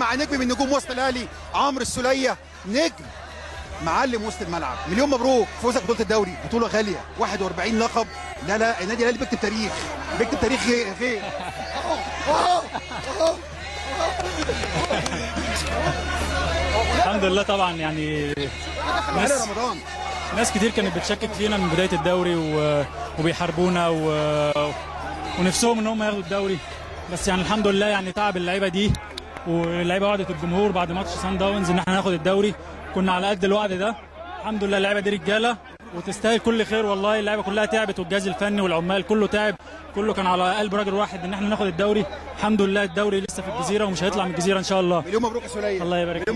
مع نجم من نجوم وسط الأهلي عمرو السولية. نجم معلم وسط الملعب. مليون مبروك فوزك بطولة الدوري. بطولة غالية. 41 لقب. لا لا النادي الأهلي بيكتب تاريخ. بيكتب تاريخ فين الحمد لله طبعا يعني ناس رمضان. ناس كتير كانت بتشكك فينا من بداية الدوري و... وبيحاربونا و... ونفسهم إن هم ياخدوا الدوري. بس يعني الحمد لله يعني تعب اللعيبة دي. واللعيبه وعدت الجمهور بعد ماتش سان داونز إن إحنا ناخد الدوري. كنا على قد الوعد ده. الحمد لله اللعيبة دي رجالة. وتستاهل كل خير والله. اللعيبة كلها تعبت والجهاز الفني والعمال كله تعب. كله كان على قلب راجل واحد إن إحنا ناخد الدوري. الحمد لله الدوري لسه في الجزيرة ومش هيطلع من الجزيرة إن شاء الله. مليون مبروك يا سوليه الله يبارك